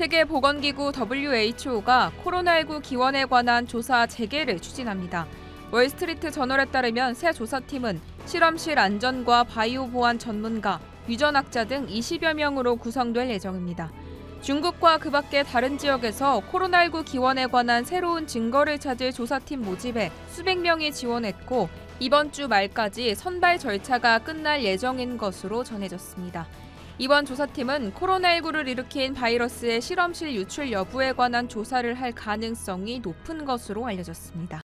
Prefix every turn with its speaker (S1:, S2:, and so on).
S1: 세계보건기구 WHO가 코로나19 기원에 관한 조사 재개를 추진합니다. 월스트리트 저널에 따르면 새 조사팀은 실험실 안전과 바이오 보안 전문가, 유전학자 등 20여 명으로 구성될 예정입니다. 중국과 그 밖의 다른 지역에서 코로나19 기원에 관한 새로운 증거를 찾을 조사팀 모집에 수백 명이 지원했고 이번 주 말까지 선발 절차가 끝날 예정인 것으로 전해졌습니다. 이번 조사팀은 코로나19를 일으킨 바이러스의 실험실 유출 여부에 관한 조사를 할 가능성이 높은 것으로 알려졌습니다.